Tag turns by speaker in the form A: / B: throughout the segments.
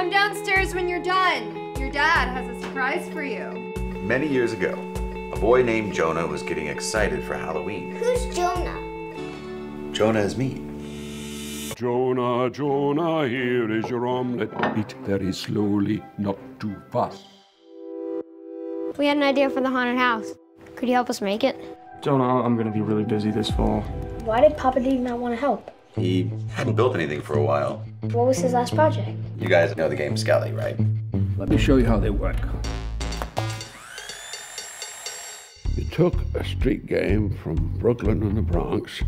A: Come downstairs when you're done. Your dad has a surprise for you.
B: Many years ago, a boy named Jonah was getting excited for Halloween.
C: Who's Jonah?
B: Jonah is me.
D: Jonah, Jonah, here is your omelette. Eat very slowly, not too fast.
C: We had an idea for the haunted house. Could you help us make it?
E: Jonah, I'm gonna be really busy this fall.
C: Why did Papa D not want to help?
B: He hadn't built anything for a while.
C: What was his last project?
B: You guys know the game Skelly, right?
D: Let me show you how they work. You took a street game from Brooklyn and the Bronx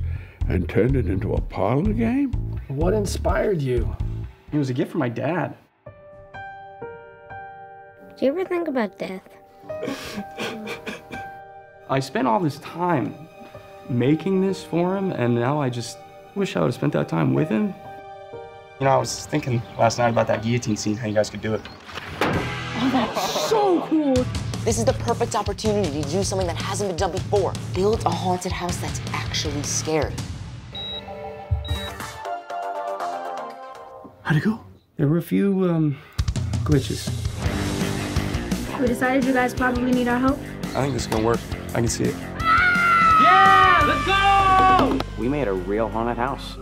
D: and turned it into a parlor game?
E: What inspired you? It was a gift from my dad.
C: Do you ever think about death?
E: I spent all this time making this for him, and now I just wish I would have spent that time with him. You know, I was thinking last night about that guillotine scene, how you guys could do it.
F: Oh, that's so cool. This is the perfect opportunity to do something that hasn't been done before. Build a haunted house that's actually scary.
E: How'd it go? There were a few um, glitches.
C: We decided you guys probably need our help.
E: I think this is gonna work. I can see it.
G: Yeah, let's go! Made a real haunted house.